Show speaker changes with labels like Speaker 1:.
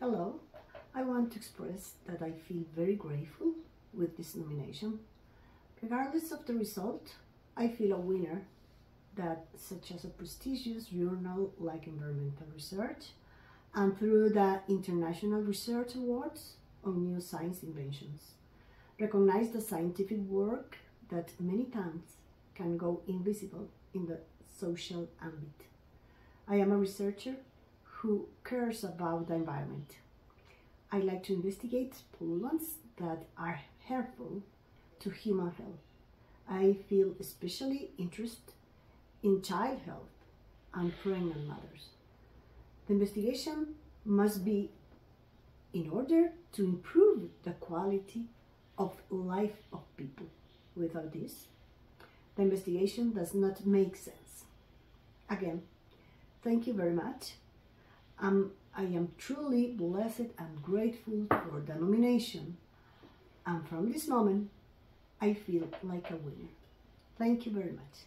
Speaker 1: Hello, I want to express that I feel very grateful with this nomination. Regardless of the result, I feel a winner that such as a prestigious journal like Environmental Research and through the International Research Awards on New Science Inventions. Recognize the scientific work that many times can go invisible in the social ambit. I am a researcher who cares about the environment. I like to investigate pollutants that are harmful to human health. I feel especially interested in child health and pregnant mothers. The investigation must be in order to improve the quality of life of people. Without this, the investigation does not make sense. Again, thank you very much. Um, I am truly blessed and grateful for the nomination. And from this moment, I feel like a winner. Thank you very much.